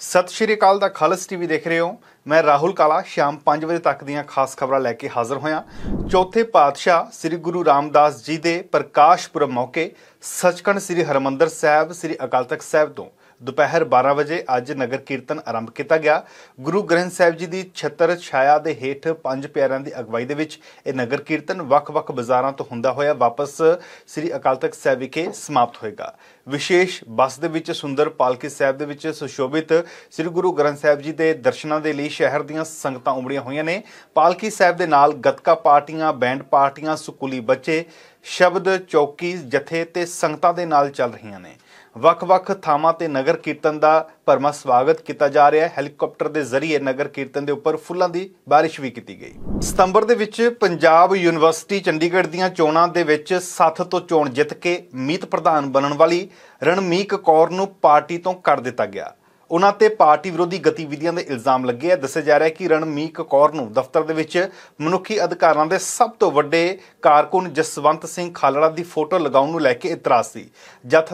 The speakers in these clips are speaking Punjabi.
ਸਤਿ ਸ਼੍ਰੀ ਅਕਾਲ ਦਾ ਖਾਲਸ ਟੀਵੀ ਦੇਖ ਰਹੇ ਹੋ। ਮੈਂ ਰਾਹੁਲ ਕਾਲਾ, ਸ਼ਾਮ 5 ਵਜੇ ਤੱਕ ਦੀਆਂ ਖਾਸ ਖਬਰਾਂ ਲੈ ਕੇ ਹਾਜ਼ਰ ਹੋਇਆ। ਚੌਥੇ ਪਾਤਸ਼ਾਹ ਸ੍ਰੀ ਗੁਰੂ ਰਾਮਦਾਸ ਜੀ ਦੇ ਪ੍ਰਕਾਸ਼ ਪੁਰਬ ਮੌਕੇ ਸੱਚਖੰਡ ਸ੍ਰੀ ਹਰਮੰਦਰ ਸਾਹਿਬ, ਸ੍ਰੀ ਅਕਾਲ ਤਖਤ ਸਾਹਿਬ ਤੋਂ ਦੁਪਹਿਰ 12 ਵਜੇ ਅੱਜ ਨਗਰ ਕੀਰਤਨ ਆਰੰਭ ਕੀਤਾ ਗਿਆ। ਗੁਰੂ ਗ੍ਰੰਥ ਸਾਹਿਬ ਜੀ ਦੀ ਛਤਰ ਛਾਇਆ ਦੇ ਹੇਠ ਪੰਜ ਪਿਆਰਿਆਂ ਦੀ ਅਗਵਾਈ ਦੇ ਵਿੱਚ ਇਹ ਨਗਰ ਕੀਰਤਨ ਵੱਖ-ਵੱਖ ਬਾਜ਼ਾਰਾਂ ਤੋਂ ਹੁੰਦਾ ਹੋਇਆ ਵਾਪਸ ਸ੍ਰੀ ਅਕਾਲ ਤਖਤ ਸਾਹਿਬ ਵਿਖੇ ਸਮਾਪਤ ਹੋਏਗਾ। ਵਿਸ਼ੇਸ਼ ਬੱਸ ਦੇ ਵਿੱਚ ਸੁੰਦਰ ਪਾਲਕੀ ਸਾਹਿਬ ਦੇ ਵਿੱਚ ਸੁਸ਼ੋਭਿਤ ਸ੍ਰੀ ਗੁਰੂ ਗ੍ਰੰਥ ਸਾਹਿਬ ਜੀ ਦੇ ਦਰਸ਼ਨਾਂ ਦੇ ਲਈ ਸ਼ਹਿਰ ਦੀਆਂ ਸੰਗਤਾਂ ਉਮੜੀਆਂ ਹੋਈਆਂ ਨੇ। ਪਾਲਕੀ ਸਾਹਿਬ ਦੇ ਨਾਲ ਗੱਤਕਾ ਪਾਰਟੀਆਂ, ਬੈਂਡ ਪਾਰਟੀਆਂ, ਸਕੂਲੀ ਬੱਚੇ, ਸ਼ਬਦ, ਚੌਕੀ, ਜਥੇ ਤੇ ਸੰਗਤਾਂ ਦੇ ਨਾਲ ਚੱਲ ਰਹੀਆਂ ਨੇ। ਵੱਖ-ਵੱਖ ਥਾਵਾਂ ਤੇ ਨਗਰ ਕੀਰਤਨ ਦਾ ਭਰਮਾ ਸਵਾਗਤ ਕੀਤਾ ਜਾ ਰਿਹਾ ਹੈ। ਹੈਲੀਕਾਪਟਰ ਦੇ ਜ਼ਰੀਏ ਨਗਰ ਕੀਰਤਨ ਦੇ ਉੱਪਰ ਫੁੱਲਾਂ ਦੀ ਬਾਰਿਸ਼ ਵੀ ਕੀਤੀ ਗਈ। ਸਤੰਬਰ ਦੇ ਵਿੱਚ ਪੰਜਾਬ ਯੂਨੀਵਰਸਿਟੀ ਚੰਡੀਗੜ੍ਹ ਦੀਆਂ ਚੋਣਾਂ ਦੇ ਵਿੱਚ ਸੱਥ ਤੋਂ ਚੋਣ ਜਿੱਤ ਕੇ ਮੀਤ ਪ੍ਰਧਾਨ ਬਣਨ ਵਾਲੀ ਰਣਮੀਕ ਕੌਰ ਨੂੰ ਪਾਰਟੀ ਤੋਂ ਕੱਢ ਦਿੱਤਾ ਗਿਆ। ਉਹਨਾਂ ਤੇ ਪਾਰਟੀ ਵਿਰੋਧੀ ਗਤੀਵਿਧੀਆਂ ਦੇ ਇਲਜ਼ਾਮ ਲੱਗੇ ਆ। ਦੱਸਿਆ ਜਾ ਰਿਹਾ ਕਿ ਰਣਮੀਕ ਕੌਰ ਨੂੰ ਦਫ਼ਤਰ ਦੇ ਵਿੱਚ ਮਨੁੱਖੀ ਅਧਿਕਾਰਾਂ ਦੇ ਸਭ ਤੋਂ ਵੱਡੇ ਕਾਰਕੁਨ ਜਸਵੰਤ ਸਿੰਘ ਖਾਲੜਾ ਦੀ ਫੋਟੋ ਲਗਾਉਣ ਨੂੰ ਲੈ ਕੇ ਇਤਰਾਜ਼ ਸੀ। ਜਥ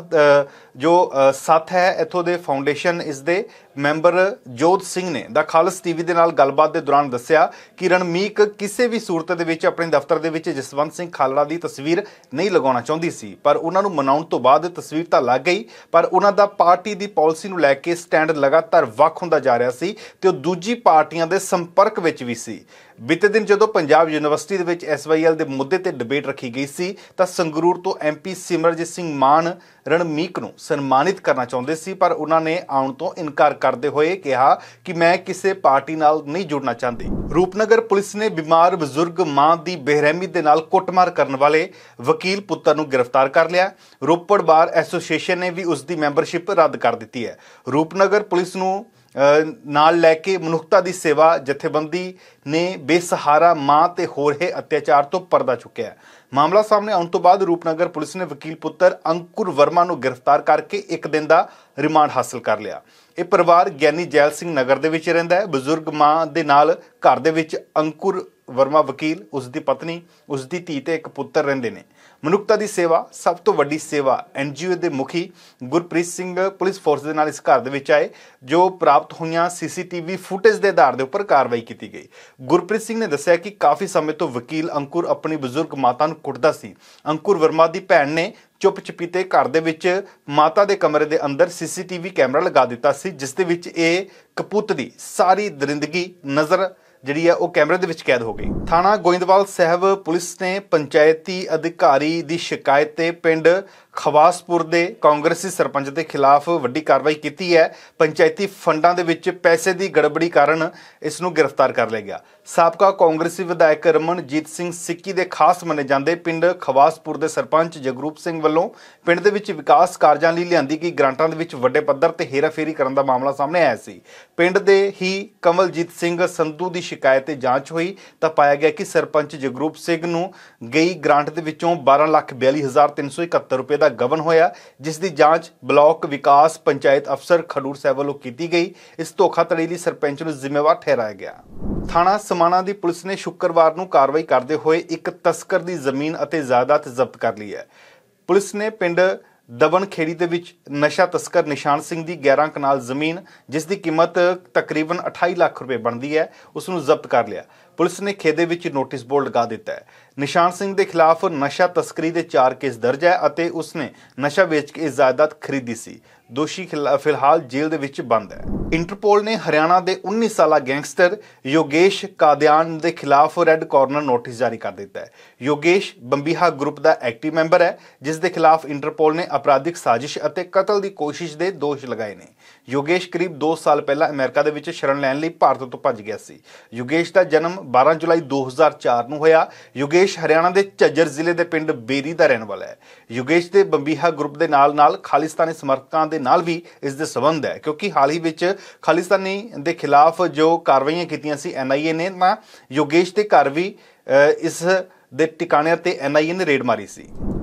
ਜੋ ਅ, ਸੱਥ ਹੈ ਇਥੋਂ ਦੇ ਫਾਊਂਡੇਸ਼ਨ ਇਸ ਦੇ ਮੈਂਬਰ ਜੋਤ ਸਿੰਘ ਨੇ ਦਾ ਖਾਲਸ ਟੀਵੀ ਦੇ ਨਾਲ ਗੱਲਬਾਤ ਦੇ ਦੌਰਾਨ ਦੱਸਿਆ ਕਿ ਰਣਮੀਕ ਕਿਸੇ ਵੀ ਸੂਰਤ ਦੇ ਵਿੱਚ ਆਪਣੇ ਦਫ਼ਤਰ ਦੇ ਵਿੱਚ ਜਸਵੰਤ ਸਿੰਘ ਖਾਲੜਾ ਦੀ ਤਸਵੀਰ ਨਹੀਂ ਲਗਾਉਣਾ ਚਾਹੁੰਦੀ ਸੀ। ਪਰ ਉਹਨਾਂ ਨੂੰ ਮਨਾਉਣ ਤੋਂ ਬਾਅਦ ਤਸਵੀਰ ਤਾਂ ਲੱਗ ਗਈ ਪਰ ਉਹਨਾਂ ਦਾ ਪਾਰਟੀ ਦੀ ਪਾਲਿਸੀ ਨੂੰ ਲੈ ਕੇ ਸਟੈਂਡ ਲਗਾਤਾਰ ਵੱਖ ਹੁੰਦਾ ਜਾ ਰਿਹਾ ਸੀ ਤੇ ਉਹ ਦੂਜੀ ਪਾਰਟੀਆਂ ਦੇ ਸੰਪਰਕ ਵਿੱਚ ਵੀ ਸੀ। ਬੀਤੇ ਦਿਨ ਜਦੋਂ ਪੰਜਾਬ ਯੂਨੀਵਰਸਿਟੀ ਦੇ ਵਿੱਚ ਐਸਵਾਈਐਲ ਦੇ ਮੁੱਦੇ ਤੇ ਡਿਬੇਟ ਰੱਖੀ ਗਈ ਸੀ, ਤਾਂ ਸੰਗਰੂਰ ਤੋਂ ਐਮਪੀ ਸਿਮਰਜੀਤ ਸਿੰਘ ਮਾਨ ਰਣਮੀਕ ਨੂੰ ਸਨਮਾਨਿਤ ਕਰਨਾ ਚਾਹੁੰਦੇ ਸੀ, ਪਰ ਉਹਨਾਂ ਨੇ ਆਉਣ ਤੋਂ ਇਨਕਾਰ ਕਰਦੇ ਹੋਏ ਕਿਹਾ ਕਿ ਮੈਂ ਕਿਸੇ ਪਾਰਟੀ ਨਾਲ ਨਹੀਂ ਜੁੜਨਾ ਚਾਹੁੰਦੀ। ਰੂਪਨਗਰ ਪੁਲਿਸ ਨੇ ਬਿਮਾਰ ਬਜ਼ੁਰਗ ਮਾਂ ਦੀ ਬੇਰਹਿਮੀ ਦੇ ਨਾਲ ਕੁੱਟਮਾਰ ਕਰਨ ਵਾਲੇ ਵਕੀਲ ਪੁੱਤਰ ਨੂੰ ਗ੍ਰਿਫਤਾਰ ਕਰ ਲਿਆ। ਰੋਪੜ ਬਾਰ ਐਸੋਸੀਏਸ਼ਨ ਨੇ ਵੀ ਉਸ ਦੀ ਮੈਂਬਰਸ਼ਿਪ ਰੱਦ ਕਰ ਦਿੱਤੀ ਹੈ। ਰੂਪਨਗਰ ਪੁਲਿਸ ਨੂੰ ਨਾਲ ਲੈ ਕੇ ਮਨੁੱਖਤਾ ਦੀ ਸੇਵਾ ਜਥੇਬੰਦੀ ਨੇ ਬੇਸਹਾਰਾ ਮਾਂ ਤੇ ਹੋ ਰਹੇ ਅਤਿਆਚਾਰ ਤੋਂ ਪਰਦਾ ਚੁੱਕਿਆ ਹੈ। ਮਾਮਲਾ ਸਾਹਮਣੇ ਆਉਣ ਤੋਂ ਬਾਅਦ ਰੂਪਨਗਰ ਪੁਲਿਸ ਨੇ ਵਕੀਲ ਪੁੱਤਰ ਅੰਕੁਰ ਵਰਮਾ ਨੂੰ ਗ੍ਰਿਫਤਾਰ ਕਰਕੇ ਇੱਕ ਦਿਨ ਦਾ ਰਿਮਾਂਡ ਹਾਸਲ ਕਰ ਲਿਆ। ਇਹ ਪਰਿਵਾਰ ਗਿਆਨੀ ਜੈਲ ਸਿੰਘ ਨਗਰ ਦੇ ਵਿੱਚ ਰਹਿੰਦਾ ਹੈ। ਬਜ਼ੁਰਗ ਮਾਂ ਦੇ ਨਾਲ ਘਰ ਦੇ ਵਿੱਚ ਅੰਕੁਰ ਵਰਮਾ ਵਕੀਲ ਉਸ ਦੀ ਪਤਨੀ ਉਸ ਦੀ ਧੀ ਤੇ ਇੱਕ ਪੁੱਤਰ ਰਹਿੰਦੇ ਨੇ। ਮਨੁੱਖਤਾ ਦੀ ਸੇਵਾ ਸਭ ਤੋਂ ਵੱਡੀ ਸੇਵਾ ਐਨਜੀਓ ਦੇ ਮੁਖੀ ਗੁਰਪ੍ਰੀਤ ਸਿੰਘ ਪੁਲਿਸ ਫੋਰਸ ਦੇ ਨਾਲ ਇਸ ਘਰ ਦੇ ਵਿੱਚ ਆਏ, ਜੋ ਪ੍ਰਾਪਤ ਹੋਈਆਂ ਸੀਸੀਟੀਵੀ ਫੁਟੇਜ ਦੇ ਆਧਾਰ ਦੇ ਉੱਪਰ ਕਾਰਵਾਈ ਕੀਤੀ ਗਈ। ਗੁਰਪ੍ਰੀਤ ਸਿੰਘ ਨੇ ਦੱਸਿਆ ਕਿ ਕਾਫੀ ਸਮੇਂ ਤੋਂ ਵਕੀਲ ਅੰਕੁਰ ਆਪਣੀ ਬਜ਼ੁਰਗ ਮਾਤਾ ਨੂੰ ਕੁੱਟਦਾ ਸੀ। ਅੰਕੁਰ ਵਰਮਾ ਦੀ ਭੈਣ ਨੇ ਚੁੱਪ ਚਪੀਤੇ ਘਰ ਦੇ ਵਿੱਚ ਮਾਤਾ ਦੇ ਕਮਰੇ ਦੇ ਅੰਦਰ ਸੀਸੀਟੀਵੀ ਕੈਮਰਾ ਲਗਾ ਦਿੱਤਾ ਸੀ, ਜਿਸ ਦੇ ਵਿੱਚ ਇਹ ਕਪੁੱਤ ਦੀ ਸਾਰੀ ਦਰਿੰਦਗੀ ਨਜ਼ਰ ਜਿਹੜੀ ਆ, ਉਹ ਕੈਮਰੇ ਦੇ ਵਿੱਚ ਕੈਦ ਹੋ ਗਈ। ਥਾਣਾ ਗੋਇੰਦਵਾਲ ਸਾਹਿਬ ਪੁਲਿਸ ਨੇ ਪੰਚਾਇਤੀ ਅਧਿਕਾਰੀ ਦੀ ਸ਼ਿਕਾਇਤ ਤੇ ਪਿੰਡ ਖਵਾਸਪੁਰ ਦੇ ਕਾਂਗਰਸੀ ਸਰਪੰਚ ਦੇ ਖਿਲਾਫ ਵੱਡੀ ਕਾਰਵਾਈ ਕੀਤੀ ਹੈ। ਪੰਚਾਇਤੀ ਫੰਡਾਂ ਦੇ ਵਿੱਚ ਪੈਸੇ ਦੀ ਗੜਬੜੀ ਕਾਰਨ ਇਸ ਨੂੰ ਗ੍ਰਿਫਤਾਰ ਕਰ ਲਿਆ ਗਿਆ। ਸਾਬਕਾ ਕਾਂਗਰਸੀ ਵਿਧਾਇਕ ਰਮਨਜੀਤ ਸਿੰਘ ਸਿੱਕੀ ਦੇ ਖਾਸ ਮੰਨੇ ਜਾਂਦੇ ਪਿੰਡ ਖਵਾਸਪੁਰ ਦੇ ਸਰਪੰਚ ਜਗਰੂਪ ਸਿੰਘ ਵੱਲੋਂ ਪਿੰਡ ਦੇ ਵਿੱਚ ਵਿਕਾਸ ਕਾਰਜਾਂ ਲਈ ਲਿਆਂਦੀ ਗਈ ਗ੍ਰਾਂਟਾਂ ਦੇ ਵਿੱਚ ਵੱਡੇ ਪੱਧਰ ਤੇ ਹੇਰਾਫੇਰੀ ਕਰਨ ਦਾ ਮਾਮਲਾ ਸਾਹਮਣੇ ਆਇਆ ਸੀ। ਪਿੰਡ ਦੇ ਹੀ ਕਮਲਜੀਤ ਸਿੰਘ ਸੰਧੂ ਦੀ ਸ਼ਿਕਾਇਤ ਤੇ ਜਾਂਚ ਹੋਈ ਤਾਂ ਪਾਇਆ ਗਿਆ ਕਿ ਸਰਪੰਚ ਜਗਰੂਪ ਸਿੰਘ ਨੂੰ ਗਈ ਗ੍ਰਾਂਟ ਦੇ ਵਿੱਚੋਂ 1242371 ਰੁਪਏ ਦਾ ਗਵਨ ਹੋਇਆ, ਜਿਸ ਦੀ ਜਾਂਚ ਬਲਾਕ ਵਿਕਾਸ ਪੰਚਾਇਤ ਅਫਸਰ ਖਡੂਰ ਸਾਹਿਬ ਵੱਲੋਂ ਕੀਤੀ ਗਈ। ਇਸ ਧੋਖਾਧੜੀ ਲਈ ਸਰਪੰਚ ਨੂੰ ਜ਼ਿੰਮੇਵਾਰ ਠਹਿਰਾਇਆ ਗਿਆ। ਥਾਣਾ ਸਮਾਣਾ ਦੀ ਪੁਲਿਸ ਨੇ ਸ਼ੁੱਕਰਵਾਰ ਨੂੰ ਕਾਰਵਾਈ ਕਰਦੇ ਹੋਏ ਇੱਕ ਤਸਕਰ ਦੀ ਜ਼ਮੀਨ ਅਤੇ ਜਾਇਦਾਦ ਜ਼ਬਤ ਕਰ ਲਈ ਹੈ। ਪੁਲਿਸ ਨੇ ਪਿੰਡ ਦਬਨ ਖੇੜੀ ਦੇ ਵਿੱਚ ਨਸ਼ਾ ਤਸਕਰ ਨਿਸ਼ਾਨ ਸਿੰਘ ਦੀ 11 ਕਨਾਲ ਜ਼ਮੀਨ, ਜਿਸ ਦੀ ਕੀਮਤ ਤਕਰੀਬਨ 28 ਲੱਖ ਰੁਪਏ ਬਣਦੀ ਹੈ, ਉਸ ਨੂੰ ਜ਼ਬਤ ਕਰ ਲਿਆ। ਪੁਲਿਸ ਨੇ ਖੇਦੇ ਵਿੱਚ ਨੋਟਿਸ ਬੋਰਡ ਲਗਾ ਦਿੱਤਾ ਹੈ। ਨਿਸ਼ਾਨ ਸਿੰਘ ਦੇ ਖਿਲਾਫ ਨਸ਼ਾ ਤਸਕਰੀ ਦੇ 4 ਕੇਸ ਦਰਜ ਹੈ ਅਤੇ ਉਸਨੇ ਨਸ਼ਾ ਵੇਚ ਕੇ ਜਾਇਦਾਦ ਖਰੀਦੀ ਸੀ। ਦੋਸ਼ੀ ਖਿਲਾ- ਫਿਲਹਾਲ ਜੇਲ੍ਹ ਦੇ ਵਿੱਚ ਬੰਦ ਹੈ। ਇੰਟਰਪੋਲ ਨੇ ਹਰਿਆਣਾ ਦੇ 19 ਸਾਲਾ ਗੈਂਗਸਟਰ ਯੋਗੇਸ਼ ਕਾਦਿਆਨ ਦੇ ਖਿਲਾਫ ਰੈੱਡ ਕਾਰਨਰ ਨੋਟਿਸ ਜਾਰੀ ਕਰ ਦਿੱਤਾ ਹੈ। ਯੋਗੇਸ਼ ਬੰਬੀਹਾ ਗਰੁੱਪ ਦਾ ਐਕਟਿਵ ਮੈਂਬਰ ਹੈ, ਜਿਸ ਦੇ ਖਿਲਾਫ ਇੰਟਰਪੋਲ ਨੇ ਅਪਰਾਧਿਕ ਸਾਜ਼ਿਸ਼ ਅਤੇ ਕਤਲ ਦੀ ਕੋਸ਼ਿਸ਼ ਦੇ ਦੋਸ਼ ਲਗਾਏ ਨੇ। ਯੋਗੇਸ਼ ਕਰੀਬ 2 ਸਾਲ ਪਹਿਲਾਂ ਅਮਰੀਕਾ ਦੇ ਵਿੱਚ ਸ਼ਰਨ ਲੈਣ ਲਈ ਭਾਰਤ ਤੋਂ ਭੱਜ ਗਿਆ ਸੀ। ਯੋਗੇਸ਼ ਦਾ ਜਨਮ 12 ਜੁਲਾਈ 2004 ਨੂੰ ਹੋਇਆ। ਯੋਗੇਸ਼ ਹਰਿਆਣਾ ਦੇ ਝੱਜਰ ਜ਼ਿਲ੍ਹੇ ਦੇ ਪਿੰਡ ਬੇਰੀ ਦਾ ਰਹਿਣ ਵਾਲਾ ਹੈ। ਯੋਗੇਸ਼ ਦੇ ਬੰਬੀਹਾ ਗਰੁੱਪ ਦੇ ਨਾਲ-ਨਾਲ ਖਾਲਿਸਤਾਨੀ ਸਮਰਥਕਾਂ ਦੇ ਨਾਲ ਵੀ ਇਸ ਦੇ ਸਬੰਧ ਹੈ। ਕਿਉਂਕਿ ਹਾਲ ਹੀ ਵਿੱਚ ਖਾਲਿਸਤਾਨੀ ਦੇ ਖਿਲਾਫ ਜੋ ਕਾਰਵਾਈਆਂ ਕੀਤੀਆਂ ਸੀ ਐਨਆਈਏ ਨੇ, ਤਾਂ ਯੋਗੇਸ਼ ਦੇ ਘਰ ਵੀ ਇਸ ਦੇ ਟਿਕਾਣਿਆਂ ਤੇ ਐਨਆਈਏ ਨੇ ਰੇਡ ਮਾਰੀ ਸੀ।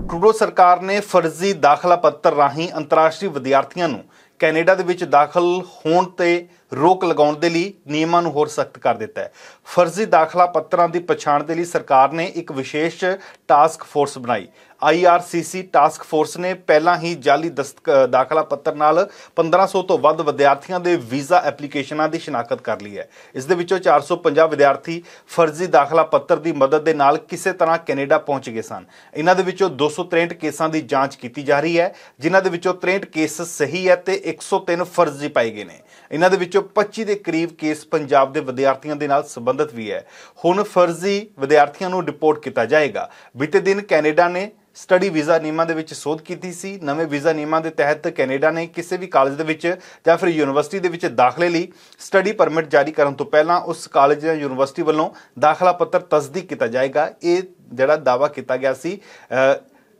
ਟਰੂਡੋ ਸਰਕਾਰ ਨੇ ਫਰਜ਼ੀ ਦਾਖਲਾ ਪੱਤਰ ਰਾਹੀਂ ਅੰਤਰਰਾਸ਼ਟਰੀ ਵਿਦਿਆਰਥੀਆਂ ਨੂੰ ਕੈਨੇਡਾ ਦੇ ਵਿੱਚ ਦਾਖਲ ਹੋਣ ਤੇ ਰੋਕ ਲਗਾਉਣ ਦੇ ਲਈ ਨਿਯਮਾਂ ਨੂੰ ਹੋਰ ਸਖਤ ਕਰ ਦਿੱਤਾ ਹੈ। ਫਰਜ਼ੀ ਦਾਖਲਾ ਪੱਤਰਾਂ ਦੀ ਪਛਾਣ ਦੇ ਲਈ ਸਰਕਾਰ ਨੇ ਇੱਕ ਵਿਸ਼ੇਸ਼ ਟਾਸਕ ਫੋਰਸ ਬਣਾਈ। IRCC ਟਾਸਕ ਫੋਰਸ ਨੇ ਪਹਿਲਾਂ ਹੀ ਜਾਲੀ ਦਸਤਕ ਦਾਖਲਾ ਪੱਤਰ ਨਾਲ 1500 ਤੋਂ ਵੱਧ ਵਿਦਿਆਰਥੀਆਂ ਦੇ ਵੀਜ਼ਾ ਐਪਲੀਕੇਸ਼ਨਾਂ ਦੀ ਸ਼ਨਾਖਤ ਕਰ ਲਈ ਹੈ। ਇਸ ਦੇ ਵਿੱਚੋਂ 450 ਵਿਦਿਆਰਥੀ ਫਰਜ਼ੀ ਦਾਖਲਾ ਪੱਤਰ ਦੀ ਮਦਦ ਦੇ ਨਾਲ ਕਿਸੇ ਤਰ੍ਹਾਂ ਕੈਨੇਡਾ ਪਹੁੰਚ ਗਏ ਸਨ। ਇਹਨਾਂ ਦੇ ਵਿੱਚੋਂ 263 ਕੇਸਾਂ ਦੀ ਜਾਂਚ ਕੀਤੀ ਜਾ ਰਹੀ ਹੈ, ਜਿਨ੍ਹਾਂ ਦੇ ਵਿੱਚੋਂ 63 ਕੇਸ ਸਹੀ ਹੈ ਤੇ 103 ਫਰਜ਼ੀ ਪਾਏ ਗਏ ਨੇ। ਇਹਨਾਂ ਦੇ ਵਿੱਚੋਂ 25 ਦੇ ਕਰੀਬ ਕੇਸ ਪੰਜਾਬ ਦੇ ਵਿਦਿਆਰਥੀਆਂ ਦੇ ਨਾਲ ਸੰਬੰਧਿਤ ਵੀ ਹੈ। ਹੁਣ ਫਰਜ਼ੀ ਵਿਦਿਆਰਥੀਆਂ ਨੂੰ ਡਿਪੋਰਟ ਕੀਤਾ ਜਾਏਗਾ। ਬੀਤੇ ਦਿਨ ਕੈਨੇਡਾ ਨੇ ਸਟੱਡੀ ਵੀਜ਼ਾ ਨਿਯਮਾਂ ਦੇ ਵਿੱਚ ਸੋਧ ਕੀਤੀ ਸੀ, ਨਵੇਂ ਵੀਜ਼ਾ ਨਿਯਮਾਂ ਦੇ ਤਹਿਤ ਕੈਨੇਡਾ ਨੇ ਕਿਸੇ ਵੀ ਕਾਲਜ ਦੇ ਵਿੱਚ ਜਾਂ ਫਿਰ ਯੂਨੀਵਰਸਿਟੀ ਦੇ ਵਿੱਚ ਦਾਖਲੇ ਲਈ ਸਟੱਡੀ ਪਰਮਿਟ ਜਾਰੀ ਕਰਨ ਤੋਂ ਪਹਿਲਾਂ ਉਸ ਕਾਲਜ ਜਾਂ ਯੂਨੀਵਰਸਿਟੀ ਵੱਲੋਂ ਦਾਖਲਾ ਪੱਤਰ ਤਸਦੀਕ ਕੀਤਾ ਜਾਏਗਾ। ਇਹ ਜਿਹੜਾ ਦਾਵਾ ਕੀਤਾ ਗਿਆ ਸੀ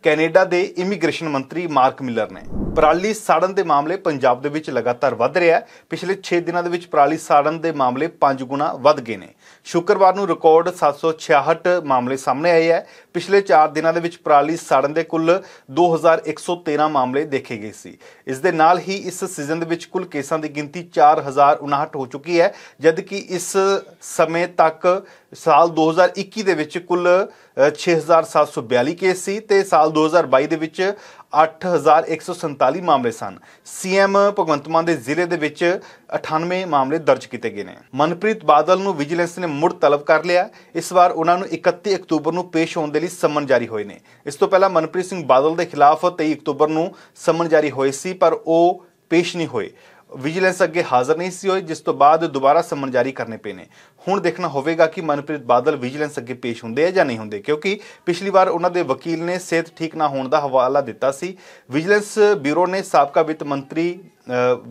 ਕੈਨੇਡਾ ਦੇ ਇਮੀਗ੍ਰੇਸ਼ਨ ਮੰਤਰੀ ਮਾਰਕ ਮਿਲਰ ਨੇ। ਪਰਾਲੀ ਸਾੜਨ ਦੇ ਮਾਮਲੇ ਪੰਜਾਬ ਦੇ ਵਿੱਚ ਲਗਾਤਾਰ ਵੱਧ ਰਿਹਾ ਹੈ। ਪਿਛਲੇ 6 ਦਿਨਾਂ ਦੇ ਵਿੱਚ ਪਰਾਲੀ ਸਾੜਨ ਦੇ ਮਾਮਲੇ 5 ਗੁਣਾ ਵੱਧ ਗਏ ਨੇ। ਸ਼ੁੱਕਰਵਾਰ ਨੂੰ ਰਿਕਾਰਡ 766 ਮਾਮਲੇ ਸਾਹਮਣੇ ਆਏ ਹੈ। ਪਿਛਲੇ 4 ਦਿਨਾਂ ਦੇ ਵਿੱਚ ਪਰਾਲੀ ਸਾੜਨ ਦੇ ਕੁੱਲ 2113 ਮਾਮਲੇ ਦੇਖੇ ਗਏ ਸੀ। ਇਸ ਦੇ ਨਾਲ ਹੀ ਇਸ ਸੀਜ਼ਨ ਦੇ ਵਿੱਚ ਕੁੱਲ ਕੇਸਾਂ ਦੀ ਗਿਣਤੀ 4059 ਹੋ ਚੁੱਕੀ ਹੈ ਜਦਕਿ ਇਸ ਸਮੇਂ ਤੱਕ ਸਾਲ 2021 ਦੇ ਵਿੱਚ ਕੁੱਲ ਅ, 6742 ਕੇਸ ਸੀ ਤੇ ਸਾਲ 2022 ਦੇ ਵਿੱਚ 8147 ਮਾਮਲੇ ਸਨ। ਸੀਐਮ ਭਗਵੰਤ ਮਾਨ ਦੇ ਜ਼ਿਲ੍ਹੇ ਦੇ ਵਿੱਚ 98 ਮਾਮਲੇ ਦਰਜ ਕੀਤੇ ਗਏ ਨੇ। ਮਨਪ੍ਰੀਤ ਬਾਦਲ ਨੂੰ ਵਿਜੀਲੈਂਸ ਨੇ ਮੁੜ ਤਲਬ ਕਰ ਲਿਆ। ਇਸ ਵਾਰ ਉਹਨਾਂ ਨੂੰ 31 ਅਕਤੂਬਰ ਨੂੰ ਪੇਸ਼ ਹੋਣ ਦੇ ਲਈ ਸਮਨ ਜਾਰੀ ਹੋਏ ਨੇ। ਇਸ ਤੋਂ ਪਹਿਲਾਂ ਮਨਪ੍ਰੀਤ ਸਿੰਘ ਬਾਦਲ ਦੇ ਖਿਲਾਫ 23 ਅਕਤੂਬਰ ਨੂੰ ਸਮਨ ਜਾਰੀ ਹੋਏ ਸੀ, ਪਰ ਉਹ ਪੇਸ਼ ਨਹੀਂ ਹੋਏ। ਵਿਜੀਲੈਂਸ ਅੱਗੇ ਹਾਜ਼ਰ ਨਹੀਂ ਸੀ ਹੋਏ, ਜਿਸ ਤੋਂ ਬਾਅਦ ਦੁਬਾਰਾ ਸਮਨ ਜਾਰੀ ਕਰਨੇ ਪਏ ਨੇ। ਹੁਣ ਦੇਖਣਾ ਹੋਵੇਗਾ ਕਿ ਮਨਪ੍ਰੀਤ ਬਾਦਲ ਵਿਜੀਲੈਂਸ ਅੱਗੇ ਪੇਸ਼ ਹੁੰਦੇ ਆ ਜਾਂ ਨਹੀਂ ਹੁੰਦੇ, ਕਿਉਂਕਿ ਪਿਛਲੀ ਵਾਰ ਉਹਨਾਂ ਦੇ ਵਕੀਲ ਨੇ ਸਿਹਤ ਠੀਕ ਨਾ ਹੋਣ ਦਾ ਹਵਾਲਾ ਦਿੱਤਾ ਸੀ। ਵਿਜੀਲੈਂਸ ਬਿਊਰੋ ਨੇ ਸਾਬਕਾ ਵਿੱਤ ਮੰਤਰੀ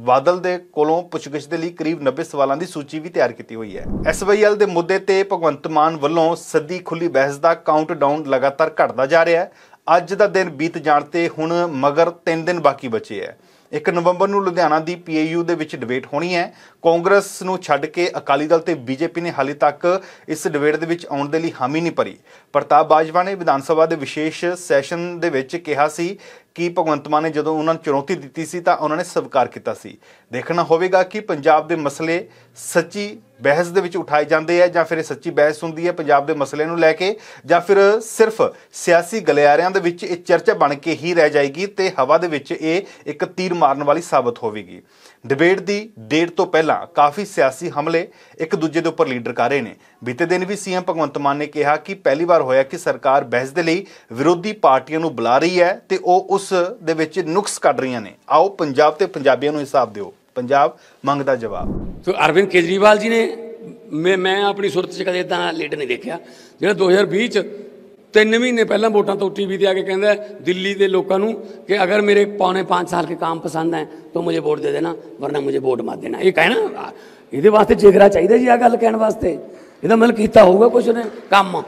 ਬਾਦਲ ਦੇ ਕੋਲੋਂ ਪੁੱਛਗਿੱਛ ਦੇ ਲਈ ਕਰੀਬ 90 ਸਵਾਲਾਂ ਦੀ ਸੂਚੀ ਵੀ ਤਿਆਰ ਕੀਤੀ ਹੋਈ ਹੈ। ਐਸਵਾਈਐਲ ਦੇ ਮੁੱਦੇ ਤੇ ਭਗਵੰਤ ਮਾਨ ਵੱਲੋਂ ਸੱਦੀ ਖੁੱਲੀ ਬਹਿਸ ਦਾ ਕਾਊਂਟਡਾਊਨ ਲਗਾਤਾਰ ਘਟਦਾ ਜਾ ਰਿਹਾ ਹੈ। ਅੱਜ ਦਾ ਦਿਨ ਬੀਤ ਜਾਣ ਤੇ ਹੁਣ ਮਗਰ 3 ਦਿਨ ਬਾਕੀ ਬਚੇ ਹੈ। 1 ਨਵੰਬਰ ਨੂੰ ਲੁਧਿਆਣਾ ਦੀ ਪੀਏਯੂ ਦੇ ਵਿੱਚ ਡਿਬੇਟ ਹੋਣੀ ਹੈ। ਕਾਂਗਰਸ ਨੂੰ ਛੱਡ ਕੇ ਅਕਾਲੀ ਦਲ ਤੇ ਬੀਜੇਪੀ ਨੇ ਹਾਲੇ ਤੱਕ ਇਸ ਡਿਬੇਟ ਦੇ ਵਿੱਚ ਆਉਣ ਦੇ ਲਈ ਹਾਮੀ ਨਹੀਂ ਭਰੀ। ਪ੍ਰਤਾਪ ਬਾਜਵਾ ਨੇ ਵਿਧਾਨ ਸਭਾ ਦੇ ਵਿਸ਼ੇਸ਼ ਸੈਸ਼ਨ ਦੇ ਵਿੱਚ ਕਿਹਾ ਸੀ ਕਿ ਭਗਵੰਤ ਮਾਨ ਨੇ ਜਦੋਂ ਉਹਨਾਂ ਨੂੰ ਚੁਣੌਤੀ ਦਿੱਤੀ ਸੀ ਤਾਂ ਉਹਨਾਂ ਨੇ ਸਵੀਕਾਰ ਕੀਤਾ ਸੀ। ਦੇਖਣਾ ਹੋਵੇਗਾ ਕਿ ਪੰਜਾਬ ਦੇ ਮਸਲੇ ਸੱਚੀ ਬਹਿਸ ਦੇ ਵਿੱਚ ਉਠਾਏ ਜਾਂਦੇ ਆ ਜਾਂ ਫਿਰ ਇਹ ਸੱਚੀ ਬਹਿਸ ਹੁੰਦੀ ਹੈ ਪੰਜਾਬ ਦੇ ਮਸਲੇ ਨੂੰ ਲੈ ਕੇ ਜਾਂ ਫਿਰ ਸਿਰਫ ਸਿਆਸੀ ਗਲਿਆਰਿਆਂ ਦੇ ਵਿੱਚ ਇਹ ਚਰਚਾ ਬਣ ਕੇ ਹੀ ਰਹਿ ਜਾਏਗੀ ਤੇ ਹਵਾ ਦੇ ਵਿੱਚ ਇਹ ਇੱਕ ਤੀਰ ਮਾਰਨ ਵਾਲੀ ਸਾਬਤ ਹੋਵੇਗੀ। ਡਿਬੇਟ ਦੀ ਡੇਟ ਤੋਂ ਪਹਿਲਾਂ ਕਾਫੀ ਸਿਆਸੀ ਹਮਲੇ ਇੱਕ ਦੂਜੇ ਦੇ ਉੱਪਰ ਲੀਡਰ ਕਰ ਰਹੇ ਨੇ। ਬੀਤੇ ਦਿਨ ਵੀ ਸੀਐਮ ਭਗਵੰਤ ਮਾਨ ਨੇ ਕਿਹਾ ਕਿ ਪਹਿਲੀ ਵਾਰ ਹੋਇਆ ਕਿ ਸਰਕਾਰ ਬਹਿਸ ਦੇ ਲਈ ਵਿਰੋਧੀ ਪਾਰਟੀਆਂ ਨੂੰ ਬੁਲਾ ਰਹੀ ਹੈ ਤੇ ਉਹ ਉਸ ਦੇ ਵਿੱਚ ਨੁਕਸ ਕੱਢ ਰਹੀਆਂ ਨੇ। ਆਓ ਪੰਜਾਬ ਤੇ ਪੰਜਾਬੀਆਂ ਨੂੰ ਹਿਸਾਬ ਦਿਓ। ਪੰਜਾਬ ਮੰਗਦਾ ਜਵਾਬ। ਸੋ ਅਰਵਿੰਦ ਕੇਜਰੀਵਾਲ ਜੀ ਨੇ, ਮੈਂ ਮੈਂ ਆਪਣੀ ਸੁਰਤ 'ਚ ਕਦੇ ਤਾਂ ਲੀਡ ਨਹੀਂ ਦੇਖਿਆ। ਜਿਹੜਾ 2020 ਚ ਤਿੰਨ ਮਹੀਨੇ ਪਹਿਲਾਂ ਵੋਟਾਂ ਤੋਂ ਟੀਵੀ ਤੇ ਆ ਕੇ ਕਹਿੰਦਾ ਦਿੱਲੀ ਦੇ ਲੋਕਾਂ ਨੂੰ ਕਿ ਅਗਰ ਮੇਰੇ ਪੌਣੇ 5 ਸਾਲ ਕੇ ਕੰਮ ਪਸੰਦ ਹੈ, ਤਾਂ ਮੁਝੇ ਵੋਟ ਦੇ ਦੇਣਾ, ਵਰਨਾ ਮੁਝੇ ਵੋਟ ਮਤ ਦੇਣਾ। ਇਹ ਕਹਿਣਾ, ਇਹਦੇ ਵਾਸਤੇ ਜਿਗਰਾ ਚਾਹੀਦਾ ਜੀ ਆ ਗੱਲ ਕਹਿਣ ਵਾਸਤੇ। ਇਹਦਾ ਮਤਲਬ ਕੀਤਾ ਹੋਊਗਾ ਕੁਛ ਨੇ ਕੰਮ।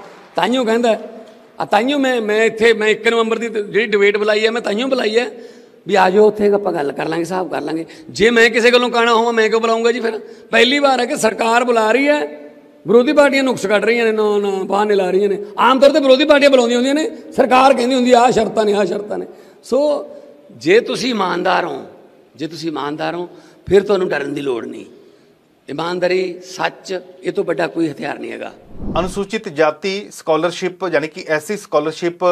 ਉਹ ਕਹਿੰਦਾ ਆ ਤਾਈਓ ਮੈਂ ਮੈਂ ਇੱਥੇ, ਮੈਂ 1 ਨਵੰਬਰ ਦੀ ਜਿਹੜੀ ਡਿਬੇਟ ਬੁਲਾਈ ਹੈ, ਮੈਂ ਤਾਈਓ ਬੁਲਾਈ ਹੈ ਵੀ ਆ ਜਾਓ ਉੱਥੇ ਆਪਾਂ ਗੱਲ ਕਰ ਲਾਂਗੇ, ਹਿਸਾਬ ਕਰ ਲਾਂਗੇ। ਜੇ ਮੈਂ ਕਿਸੇ ਗੱਲੋਂ ਕਾਣਾ ਹੋਵਾਂ, ਮੈਂ ਕਿਉਂ ਬੁਲਾਉਂਗਾ ਜੀ ਫਿਰ? ਪਹਿਲੀ ਵਾਰ ਹੈ ਕਿ ਸਰਕਾਰ ਬੁਲਾ ਰਹੀ ਹੈ, ਵਿਰੋਧੀ ਪਾਰਟੀਆਂ ਨੁਕਸ ਕੱਢ ਰਹੀਆਂ ਨੇ, ਨਾ ਨਾ ਬਹਾਨੇ ਲਾ ਰਹੀਆਂ ਨੇ। ਆਮ ਤੌਰ ਤੇ ਵਿਰੋਧੀ ਪਾਰਟੀਆਂ ਬੁਲਾਉਂਦੀਆਂ ਹੁੰਦੀਆਂ ਨੇ, ਸਰਕਾਰ ਕਹਿੰਦੀ ਹੁੰਦੀ ਆ ਸ਼ਰਤਾਂ ਨੇ ਆ ਸ਼ਰਤਾਂ ਨੇ। ਸੋ ਜੇ ਤੁਸੀਂ ਇਮਾਨਦਾਰ ਹੋ, ਜੇ ਤੁਸੀਂ ਇਮਾਨਦਾਰ ਹੋ, ਫਿਰ ਤੁਹਾਨੂੰ ਡਰਨ ਦੀ ਲੋੜ ਨਹੀਂ। ਇਮਾਨਦਾਰੀ, ਸੱਚ, ਇਹ ਤੋਂ ਵੱਡਾ ਕੋਈ ਹਥਿਆਰ ਨਹੀਂ ਹੈਗਾ। ਅਨੁਸੂਚਿਤ ਜਾਤੀ ਸਕਾਲਰਸ਼ਿਪ ਯਾਨੀ ਕਿ ਐਸਸੀ ਸਕਾਲਰਸ਼ਿਪ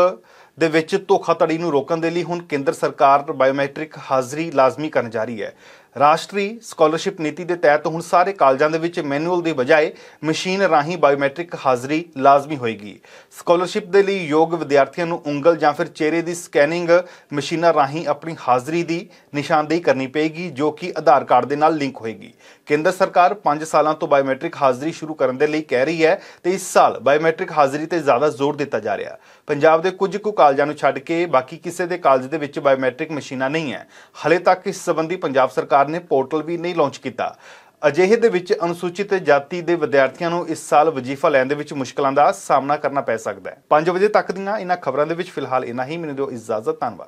ਦੇ ਵਿੱਚ ਧੋਖਾਧੜੀ ਨੂੰ ਰੋਕਣ ਦੇ ਲਈ ਹੁਣ ਕੇਂਦਰ ਸਰਕਾਰ ਬਾਇਓਮੈਟ੍ਰਿਕ ਹਾਜ਼ਰੀ ਲਾਜ਼ਮੀ ਕਰਨ ਜਾ ਰਹੀ ਹੈ। ਰਾਸ਼ਟਰੀ ਸਕਾਲਰਸ਼ਿਪ ਨੀਤੀ ਦੇ ਤਹਿਤ ਹੁਣ ਸਾਰੇ ਕਾਲਜਾਂ ਦੇ ਵਿੱਚ ਮੈਨੂਅਲ ਦੀ ਬਜਾਏ ਮਸ਼ੀਨ ਰਾਹੀਂ ਬਾਇਓਮੈਟ੍ਰਿਕ ਹਾਜ਼ਰੀ ਲਾਜ਼ਮੀ ਹੋਏਗੀ। ਸਕਾਲਰਸ਼ਿਪ ਦੇ ਲਈ ਯੋਗ ਵਿਦਿਆਰਥੀਆਂ ਨੂੰ ਉਂਗਲ ਜਾਂ ਫਿਰ ਚਿਹਰੇ ਦੀ ਸਕੈਨਿੰਗ ਮਸ਼ੀਨਾਂ ਰਾਹੀਂ ਆਪਣੀ ਹਾਜ਼ਰੀ ਦੀ ਨਿਸ਼ਾਨਦੇਹੀ ਕਰਨੀ ਪਏਗੀ, ਜੋ ਕਿ ਆਧਾਰ ਕਾਰਡ ਦੇ ਨਾਲ ਲਿੰਕ ਹੋਏਗੀ। ਕੇਂਦਰ ਸਰਕਾਰ 5 ਸਾਲਾਂ ਤੋਂ ਬਾਇਓਮੈਟ੍ਰਿਕ ਹਾਜ਼ਰੀ ਸ਼ੁਰੂ ਕਰਨ ਦੇ ਲਈ ਕਹਿ ਰਹੀ ਹੈ ਤੇ ਇਸ ਸਾਲ ਬਾਇਓਮੈਟ੍ਰਿਕ ਹਾਜ਼ਰੀ ਤੇ ਜ਼ਿਆਦਾ ਜ਼ੋਰ ਦਿੱਤਾ ਜਾ ਰਿਹਾ। ਪੰਜਾਬ ਦੇ ਕੁਝ ਕੁ ਕਾਲਜਾਂ ਨੂੰ ਛੱਡ ਕੇ ਬਾਕੀ ਕਿਸੇ ਦੇ ਕਾਲਜ ਦੇ ਵਿੱਚ ਬਾਇਓਮੈਟ੍ਰਿਕ ਮਸ਼ੀਨਾਂ ਨਹੀਂ ਹੈ। ਹਲੇ ਤੱਕ ਇਸ ਸੰਬੰਧੀ ਪੰਜਾਬ ਸਰਕਾਰ ਸਰਕਾਰ ਨੇ ਪੋਰਟਲ ਵੀ ਨਹੀਂ ਲਾਂਚ ਕੀਤਾ। ਅਜਿਹੇ ਦੇ ਵਿੱਚ ਅਨੁਸੂਚਿਤ ਜਾਤੀ ਦੇ ਵਿਦਿਆਰਥੀਆਂ ਨੂੰ ਇਸ ਸਾਲ ਵਜ਼ੀਫਾ ਲੈਣ ਦੇ ਵਿੱਚ ਮੁਸ਼ਕਲਾਂ ਦਾ ਸਾਹਮਣਾ ਕਰਨਾ ਪੈ ਸਕਦਾ ਹੈ। 5 ਵਜੇ ਤੱਕ ਦੀਆਂ ਇਹਨਾਂ ਖਬਰਾਂ ਦੇ ਵਿੱਚ ਫਿਲਹਾਲ ਇਨਾ ਹੀ। ਮੈਨੂੰ ਦਿਓ ਇਜਾਜ਼ਤ, ਧੰਨਵਾਦ।